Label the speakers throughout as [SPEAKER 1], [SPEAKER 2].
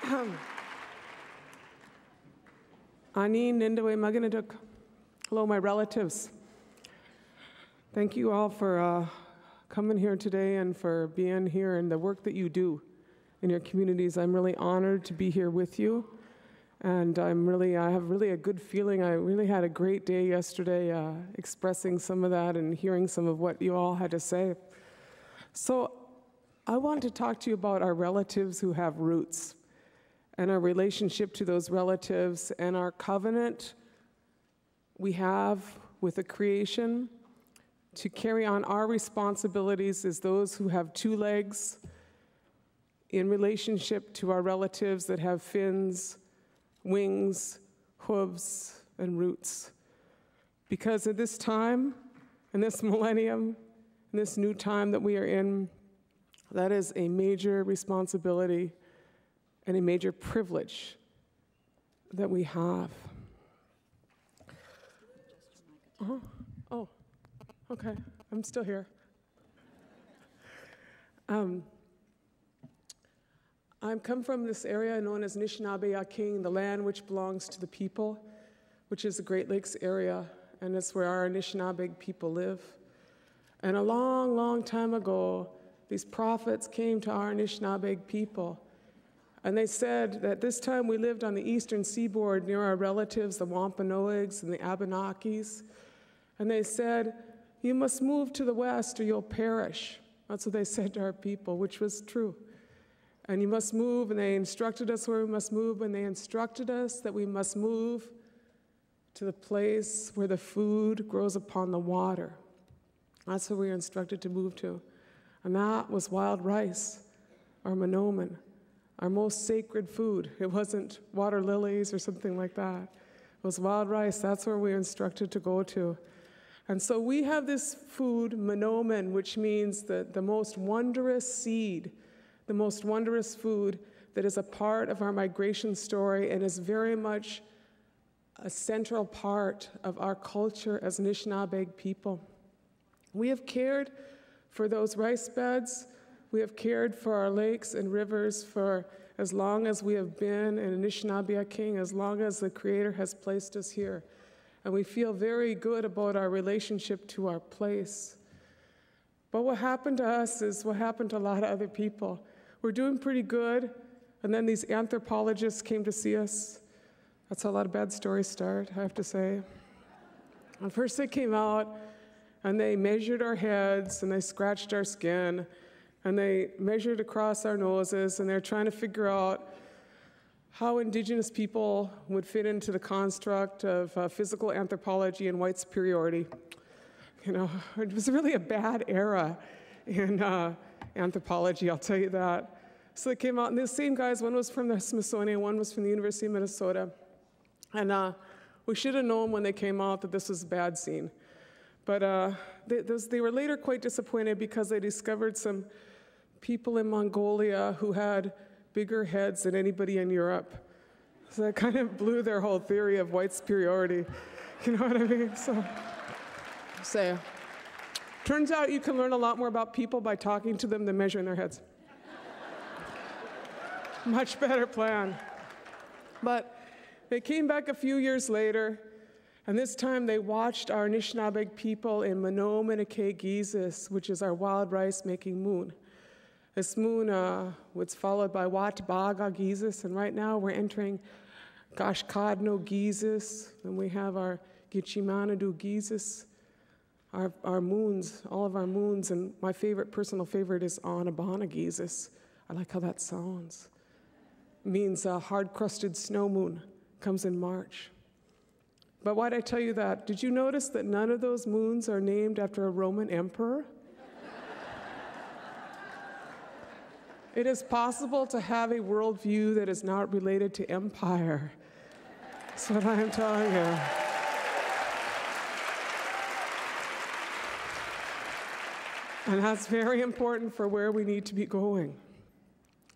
[SPEAKER 1] Ani Nindawe Maganaduk. Hello, my relatives. Thank you all for uh, coming here today and for being here and the work that you do in your communities. I'm really honored to be here with you. And I'm really, I have really a good feeling. I really had a great day yesterday uh, expressing some of that and hearing some of what you all had to say. So I want to talk to you about our relatives who have roots and our relationship to those relatives and our covenant we have with the creation to carry on our responsibilities as those who have two legs in relationship to our relatives that have fins, wings, hooves, and roots. Because at this time, in this millennium, in this new time that we are in, that is a major responsibility and a major privilege that we have. Uh-huh. Oh, okay. I'm still here. Um, I come from this area known as Anishinaabe-Yaking, the land which belongs to the people, which is the Great Lakes area, and it's where our Anishinaabe people live. And a long, long time ago, these prophets came to our Anishinaabe people, and they said that this time we lived on the eastern seaboard near our relatives, the Wampanoags and the Abenakis. And they said, You must move to the west or you'll perish. That's what they said to our people, which was true and you must move. And they instructed us where we must move, and they instructed us that we must move to the place where the food grows upon the water. That's where we were instructed to move to. And that was wild rice, or manoomin, our most sacred food. It wasn't water lilies or something like that. It was wild rice. That's where we were instructed to go to. And so we have this food, manoomin, which means the, the most wondrous seed the most wondrous food that is a part of our migration story and is very much a central part of our culture as Anishinaabe people. We have cared for those rice beds. We have cared for our lakes and rivers for as long as we have been in Anishinaabe-King, as long as the Creator has placed us here. And we feel very good about our relationship to our place. But what happened to us is what happened to a lot of other people. We're doing pretty good. And then these anthropologists came to see us. That's how a lot of bad stories start, I have to say. And first they came out and they measured our heads and they scratched our skin and they measured across our noses and they're trying to figure out how indigenous people would fit into the construct of uh, physical anthropology and white superiority. You know, it was really a bad era in uh, anthropology, I'll tell you that. So they came out, and the same guys, one was from the Smithsonian, one was from the University of Minnesota. And uh, we should have known when they came out that this was a bad scene. But uh, they, those, they were later quite disappointed because they discovered some people in Mongolia who had bigger heads than anybody in Europe. So that kind of blew their whole theory of white superiority. You know what I mean? So, say, Turns out you can learn a lot more about people by talking to them than measuring their heads. Much better plan. But they came back a few years later, and this time they watched our Anishinaabe people in Manoominike Gizis, which is our wild rice making moon. This moon uh, was followed by Watbaga Gizis, and right now we're entering Gashkadno Gizis, and we have our Gichimanadu Gizis our, our moons, all of our moons, and my favorite, personal favorite is Anabanagizis. I like how that sounds. It means a hard crusted snow moon, comes in March. But why'd I tell you that? Did you notice that none of those moons are named after a Roman emperor? It is possible to have a worldview that is not related to empire. That's what I'm telling you. And that's very important for where we need to be going.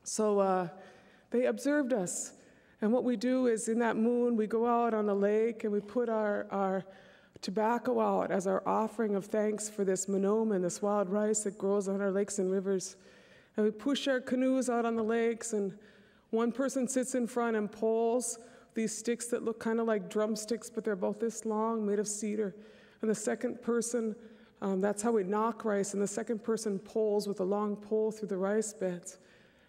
[SPEAKER 1] So uh, they observed us. And what we do is in that moon, we go out on the lake and we put our, our tobacco out as our offering of thanks for this manoomin, this wild rice that grows on our lakes and rivers. And we push our canoes out on the lakes and One person sits in front and pulls these sticks that look kind of like drumsticks, but they're both this long, made of cedar. And the second person, um, that's how we knock rice, and the second person pulls with a long pole through the rice beds.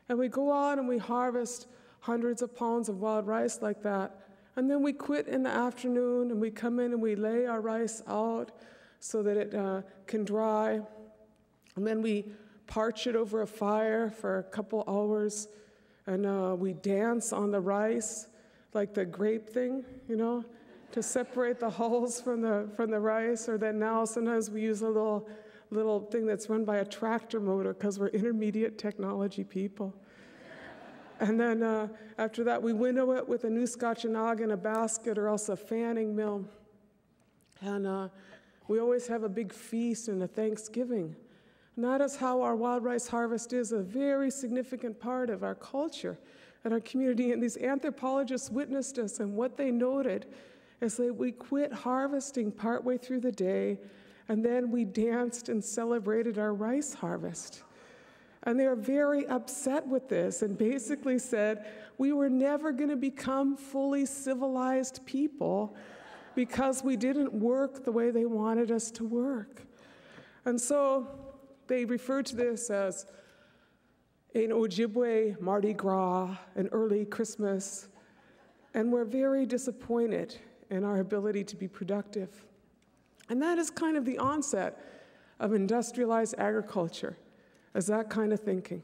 [SPEAKER 1] And we go out and we harvest hundreds of pounds of wild rice like that. And then we quit in the afternoon and we come in and we lay our rice out so that it uh, can dry. And then we parch it over a fire for a couple hours and uh, we dance on the rice like the grape thing, you know, to separate the hulls from the, from the rice. Or then now sometimes we use a little, little thing that's run by a tractor motor because we're intermediate technology people. And then uh, after that, we winnow it with a new scotch Scotchenog in a basket or else a fanning mill. And uh, we always have a big feast and a Thanksgiving. And that is how our wild rice harvest is a very significant part of our culture and our community. And these anthropologists witnessed us, and what they noted is that we quit harvesting partway through the day, and then we danced and celebrated our rice harvest. And they were very upset with this and basically said, we were never going to become fully civilized people because we didn't work the way they wanted us to work. And so they refer to this as an Ojibwe Mardi Gras, an early Christmas, and we're very disappointed in our ability to be productive. And that is kind of the onset of industrialized agriculture, as that kind of thinking.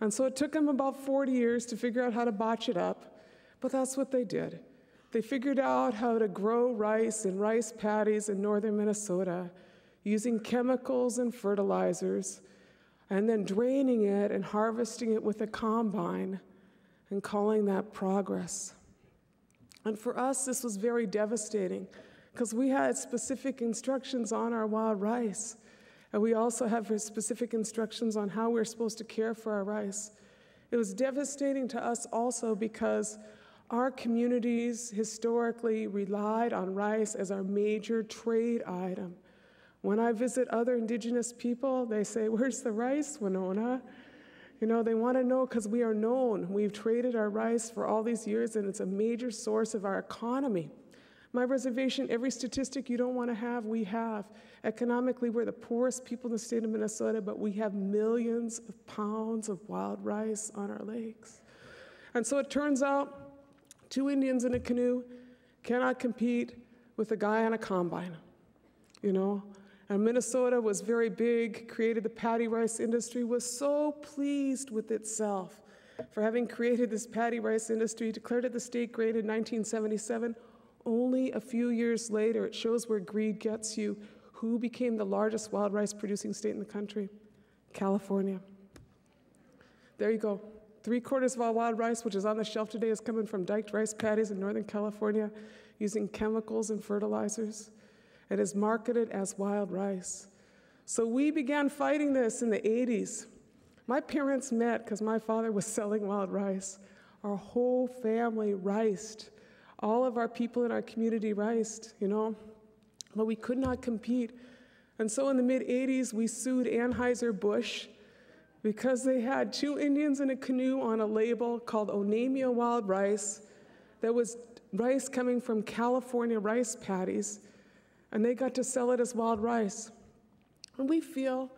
[SPEAKER 1] And so it took them about 40 years to figure out how to botch it up, but that's what they did. They figured out how to grow rice in rice paddies in northern Minnesota using chemicals and fertilizers, and then draining it and harvesting it with a combine and calling that progress. And for us, this was very devastating because we had specific instructions on our wild rice. And we also have specific instructions on how we're supposed to care for our rice. It was devastating to us also because our communities historically relied on rice as our major trade item. When I visit other indigenous people, they say, Where's the rice, Winona? You know, they want to know because we are known. We've traded our rice for all these years, and it's a major source of our economy. My reservation, every statistic you don't want to have, we have. Economically, we're the poorest people in the state of Minnesota, but we have millions of pounds of wild rice on our lakes. And so it turns out two Indians in a canoe cannot compete with a guy on a combine. You know, and Minnesota was very big, created the paddy rice industry, was so pleased with itself for having created this paddy rice industry, declared it the state great in 1977. Only a few years later, it shows where greed gets you. Who became the largest wild rice producing state in the country? California. There you go. Three quarters of all wild rice, which is on the shelf today, is coming from diked rice paddies in Northern California using chemicals and fertilizers. It is marketed as wild rice. So we began fighting this in the 80s. My parents met because my father was selling wild rice. Our whole family riced. All of our people in our community riced, you know, but we could not compete. And so in the mid 80s, we sued Anheuser-Busch because they had two Indians in a canoe on a label called Onamia Wild Rice that was rice coming from California rice paddies and they got to sell it as wild rice. And we feel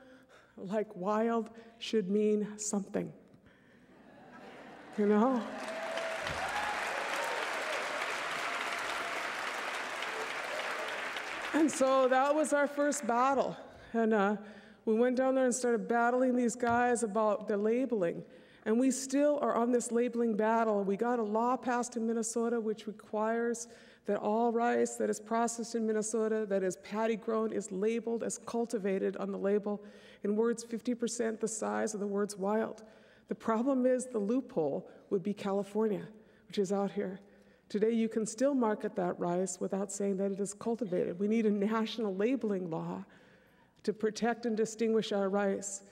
[SPEAKER 1] like wild should mean something. You know? And so that was our first battle. And uh, we went down there and started battling these guys about the labeling. And we still are on this labeling battle. We got a law passed in Minnesota which requires that all rice that is processed in Minnesota, that is paddy grown, is labeled as cultivated on the label in words 50% the size of the words wild. The problem is the loophole would be California, which is out here. Today, you can still market that rice without saying that it is cultivated. We need a national labeling law to protect and distinguish our rice.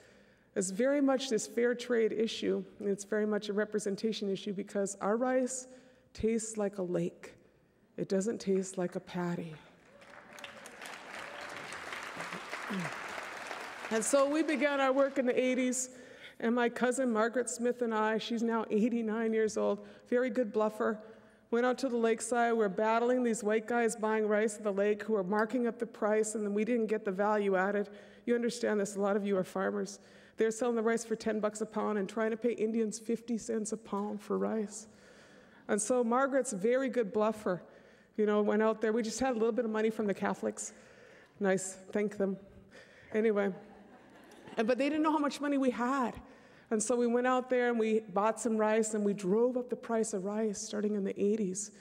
[SPEAKER 1] It's very much this fair trade issue, and it's very much a representation issue because our rice tastes like a lake. It doesn't taste like a paddy. And so we began our work in the 80s, And my cousin Margaret Smith and I, she's now 89 years old, very good bluffer, went out to the lakeside. We're battling these white guys buying rice at the lake who are marking up the price, and then we didn't get the value added. You understand this, a lot of you are farmers. They're selling the rice for 10 bucks a pound and trying to pay Indians 50 cents a pound for rice. And so Margaret's very good bluffer. You know, went out there. We just had a little bit of money from the Catholics. Nice, thank them. Anyway, and, but they didn't know how much money we had. And so we went out there and we bought some rice and we drove up the price of rice starting in the 80s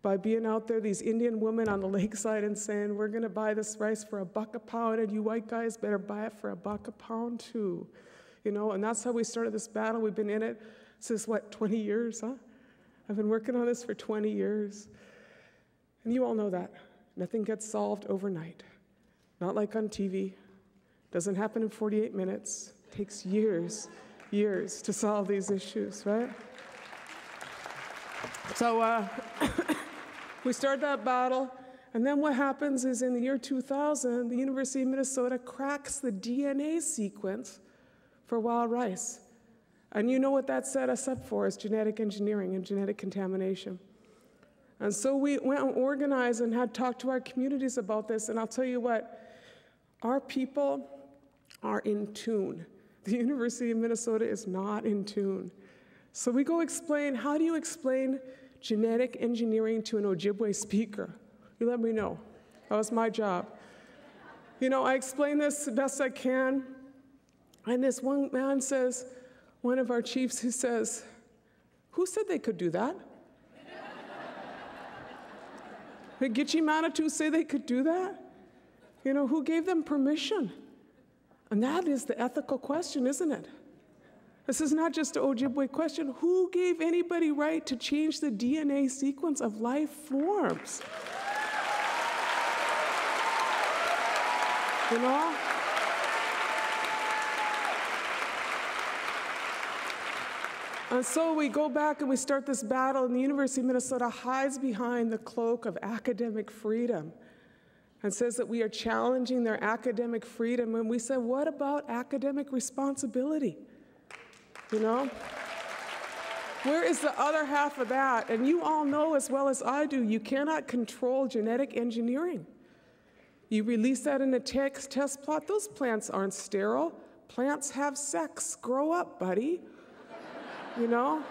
[SPEAKER 1] by being out there, these Indian women on the lakeside and saying, We're going to buy this rice for a buck a pound, and you white guys better buy it for a buck a pound too. You know, and that's how we started this battle. We've been in it since what, 20 years, huh? I've been working on this for 20 years. And you all know that. Nothing gets solved overnight. Not like on TV. Doesn't happen in 48 minutes. Takes years years to solve these issues, right? So uh, we start that battle, and then what happens is in the year 2000, the University of Minnesota cracks the DNA sequence for wild rice. And you know what that set us up for is genetic engineering and genetic contamination. And so we went and organized and had talked to our communities about this, and I'll tell you what, our people are in tune the University of Minnesota is not in tune. So we go explain how do you explain genetic engineering to an Ojibwe speaker? You let me know. That was my job. You know, I explain this the best I can. And this one man says, one of our chiefs, who says, Who said they could do that? Did Gitche Manitou say they could do that? You know, who gave them permission? And that is the ethical question, isn't it? This is not just an Ojibwe question. Who gave anybody right to change the DNA sequence of life forms? You know? And so we go back and we start this battle, and the University of Minnesota hides behind the cloak of academic freedom and says that we are challenging their academic freedom. And we said, what about academic responsibility? You know? Where is the other half of that? And you all know as well as I do, you cannot control genetic engineering. You release that in a text test plot, those plants aren't sterile. Plants have sex. Grow up, buddy. You know?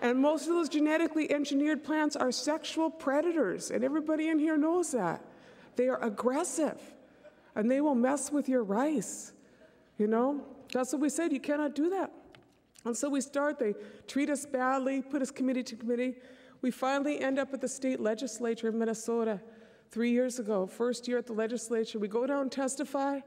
[SPEAKER 1] And most of those genetically engineered plants are sexual predators, and everybody in here knows that. They are aggressive and they will mess with your rice. You know, that's what we said. You cannot do that. And so we start, they treat us badly, put us committee to committee. We finally end up at the state legislature of Minnesota three years ago, first year at the legislature. We go down and testify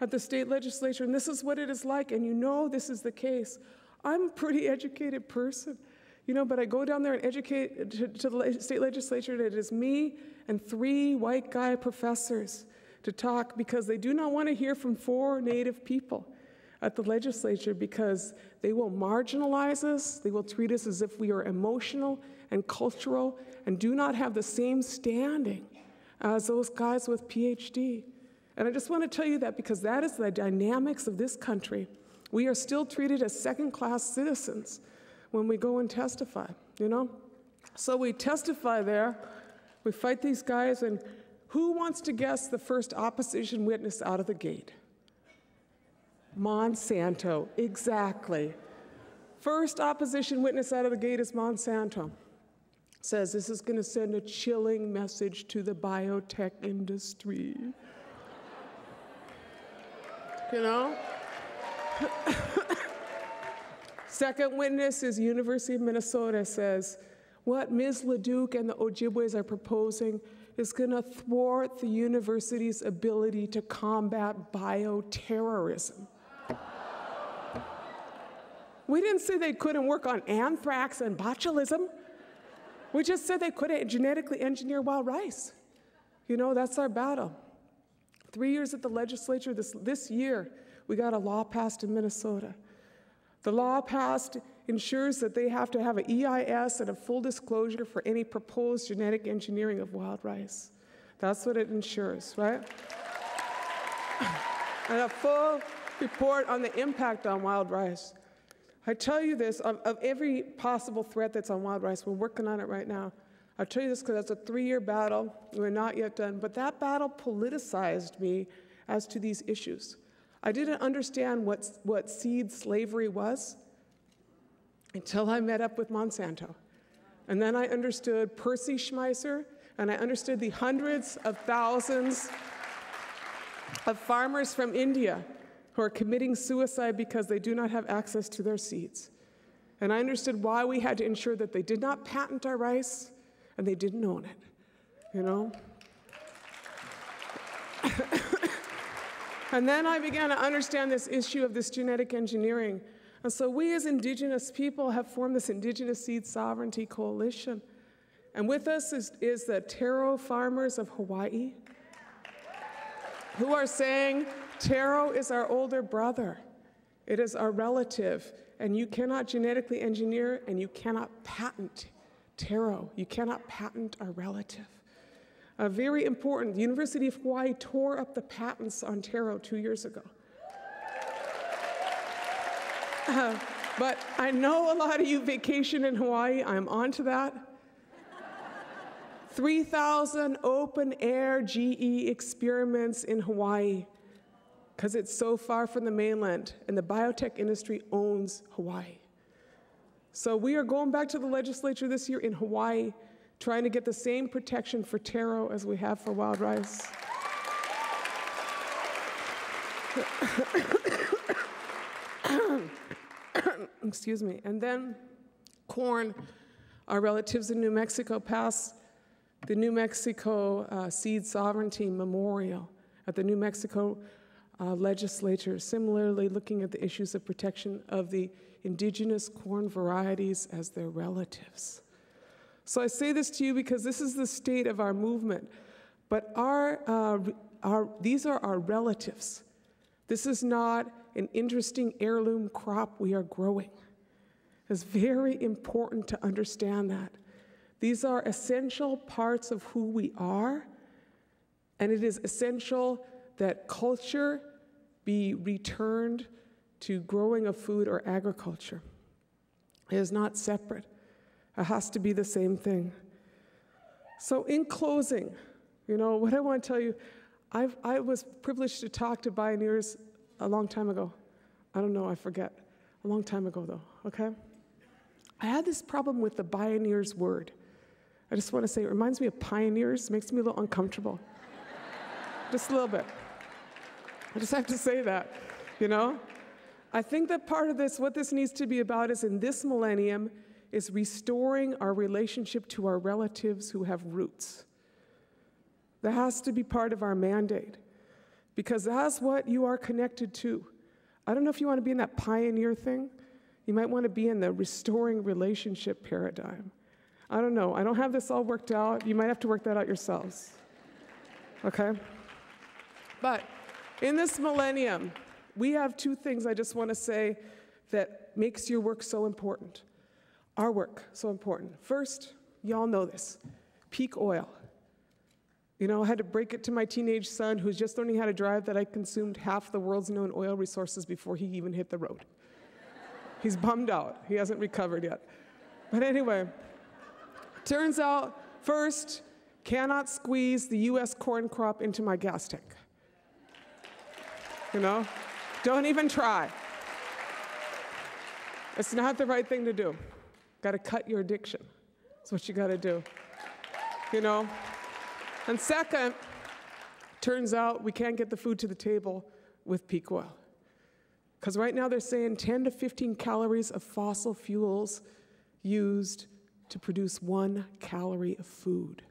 [SPEAKER 1] at the state legislature, and this is what it is like, and you know this is the case. I'm a pretty educated person, you know, but I go down there and educate to, to the state legislature, and it is me and three white guy professors to talk because they do not want to hear from four Native people at the legislature because they will marginalize us, they will treat us as if we are emotional and cultural and do not have the same standing as those guys with PhD. And I just want to tell you that because that is the dynamics of this country. We are still treated as second class citizens when we go and testify, you know? So we testify there we fight these guys, and who wants to guess the first opposition witness out of the gate? Monsanto, exactly. First opposition witness out of the gate is Monsanto. Says this is going to send a chilling message to the biotech industry. you know? Second witness is University of Minnesota says what Ms. LaDuke and the Ojibways are proposing is going to thwart the university's ability to combat bioterrorism. We didn't say they couldn't work on anthrax and botulism. We just said they couldn't genetically engineer wild rice. You know, that's our battle. Three years at the legislature, this, this year, we got a law passed in Minnesota. The law passed ensures that they have to have an EIS and a full disclosure for any proposed genetic engineering of wild rice. That's what it ensures, right? and a full report on the impact on wild rice. I tell you this of, of every possible threat that's on wild rice, we're working on it right now. I'll tell you this because that's a three year battle. We're not yet done. But that battle politicized me as to these issues. I didn't understand what, what seed slavery was until I met up with Monsanto. And then I understood Percy Schmeiser, and I understood the hundreds of thousands of farmers from India who are committing suicide because they do not have access to their seeds. And I understood why we had to ensure that they did not patent our rice and they didn't own it, you know? And then I began to understand this issue of this genetic engineering. And so we as Indigenous people have formed this Indigenous Seed Sovereignty Coalition. And with us is, is the taro farmers of Hawaii who are saying taro is our older brother. It is our relative, and you cannot genetically engineer and you cannot patent taro. You cannot patent our relative. Uh, very important. The University of Hawaii tore up the patents on taro two years ago. Uh, but I know a lot of you vacation in Hawaii. I'm on to that. 3,000 open air GE experiments in Hawaii because it's so far from the mainland, and the biotech industry owns Hawaii. So we are going back to the legislature this year in Hawaii, trying to get the same protection for taro as we have for wild rice. Excuse me. And then corn. Our relatives in New Mexico passed the New Mexico uh, Seed Sovereignty Memorial at the New Mexico uh, legislature, similarly looking at the issues of protection of the indigenous corn varieties as their relatives. So I say this to you because this is the state of our movement. But our, uh, our, these are our relatives. This is not an interesting heirloom crop we are growing. It's very important to understand that. These are essential parts of who we are, and it is essential that culture be returned to growing of food or agriculture. It is not separate, it has to be the same thing. So, in closing, you know, what I want to tell you, I've, I was privileged to talk to Bioneers a long time ago. I don't know, I forget. A long time ago, though, okay? I had this problem with the Bioneers word. I just want to say, it reminds me of pioneers, makes me a little uncomfortable. just a little bit. I just have to say that, you know? I think that part of this, what this needs to be about is in this millennium, is restoring our relationship to our relatives who have roots. That has to be part of our mandate because that's what you are connected to. I don't know if you want to be in that pioneer thing. You might want to be in the restoring relationship paradigm. I don't know. I don't have this all worked out. You might have to work that out yourselves. Okay? But in this millennium, we have two things I just want to say that makes your work so important. Our work so important. First, y'all know this. Peak oil. You know, I had to break it to my teenage son who's just learning how to drive that I consumed half the world's known oil resources before he even hit the road. He's bummed out. He hasn't recovered yet. But anyway, turns out, first, cannot squeeze the US corn crop into my gas tank you know? Don't even try. It's not the right thing to do. Got to cut your addiction. That's what you got to do. You know? And second, turns out we can't get the food to the table with peak oil. Because right now they're saying 10 to 15 calories of fossil fuels used to produce one calorie of food.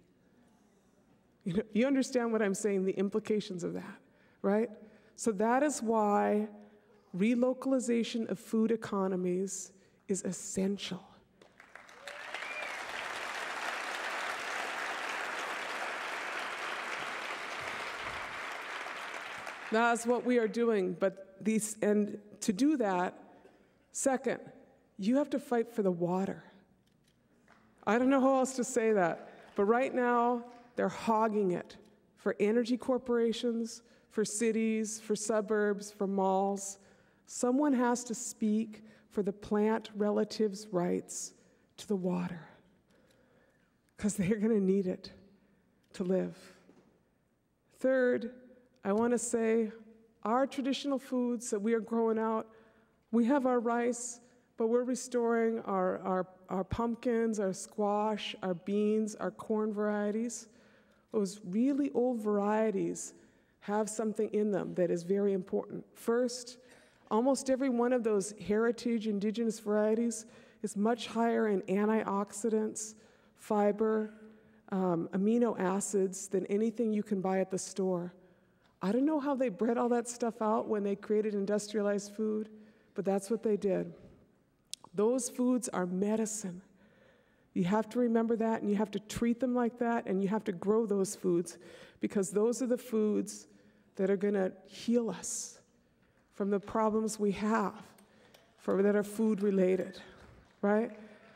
[SPEAKER 1] You, know, you understand what I'm saying, the implications of that, right? So that is why relocalization of food economies is essential. That's what we are doing, but these, and to do that, second, you have to fight for the water. I don't know how else to say that, but right now, they're hogging it for energy corporations, for cities, for suburbs, for malls. Someone has to speak for the plant relatives' rights to the water because they're going to need it to live. Third, I want to say our traditional foods that we are growing out, we have our rice, but we're restoring our, our, our pumpkins, our squash, our beans, our corn varieties. Those really old varieties have something in them that is very important. First, almost every one of those heritage indigenous varieties is much higher in antioxidants, fiber, um, amino acids than anything you can buy at the store. I don't know how they bred all that stuff out when they created industrialized food, but that's what they did. Those foods are medicine. You have to remember that and you have to treat them like that and you have to grow those foods because those are the foods that are going to heal us from the problems we have for, that are food related, right?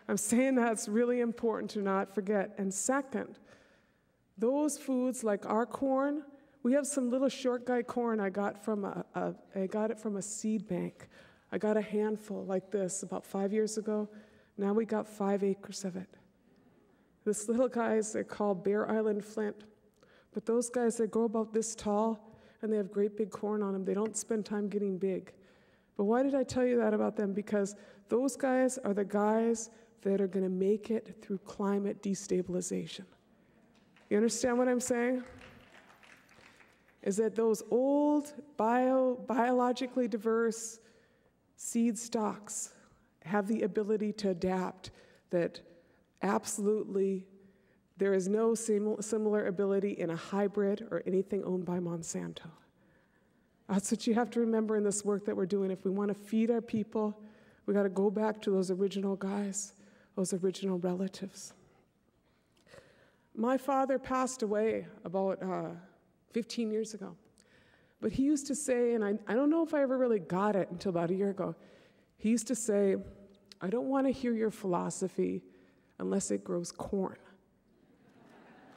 [SPEAKER 1] I'm saying that's really important to not forget. And second, those foods like our corn, we have some little short guy corn I got from a, a I got it from a seed bank. I got a handful like this about five years ago. Now we got five acres of it. This little guys, they're called Bear Island Flint. But those guys, they grow about this tall and they have great big corn on them. They don't spend time getting big. But why did I tell you that about them? Because those guys are the guys that are going to make it through climate destabilization. You understand what I'm saying? Is that those old bio, biologically diverse seed stocks have the ability to adapt that absolutely there is no sim- similar ability in a hybrid or anything owned by Monsanto. That's what you have to remember in this work that we're doing. If we want to feed our people, we got to go back to those original guys those original relatives. My father passed away about uh, 15 years ago. But he used to say, and I, I don't know if I ever really got it until about a year ago, he used to say, I don't want to hear your philosophy unless it grows corn.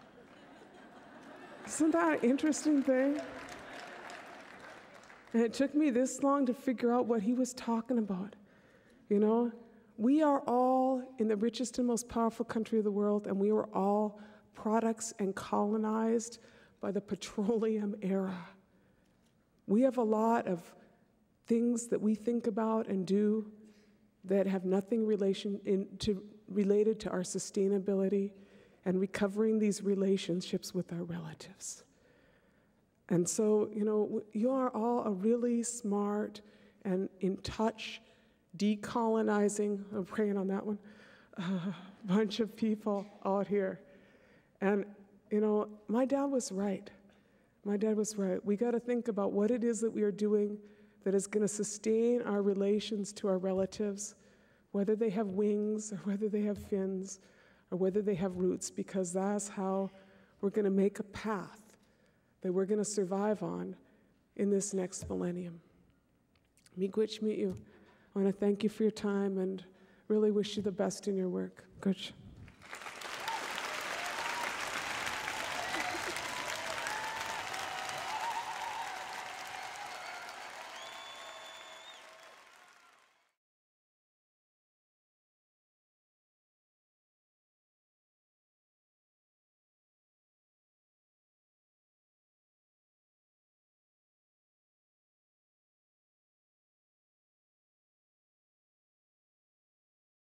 [SPEAKER 1] Isn't that an interesting thing? And it took me this long to figure out what he was talking about. You know, we are all in the richest and most powerful country of the world, and we were all products and colonized by the petroleum era. We have a lot of things that we think about and do that have nothing relation in, to, related to our sustainability and recovering these relationships with our relatives. And so, you know, you are all a really smart and in touch decolonizing, I'm praying on that one, bunch of people out here. And, you know, my dad was right. My dad was right. We got to think about what it is that we are doing that is going to sustain our relations to our relatives, whether they have wings or whether they have fins or whether they have roots, because that's how we're going to make a path that we're going to survive on in this next millennium. Miigwech meet you. I want to thank you for your time and really wish you the best in your work. Good.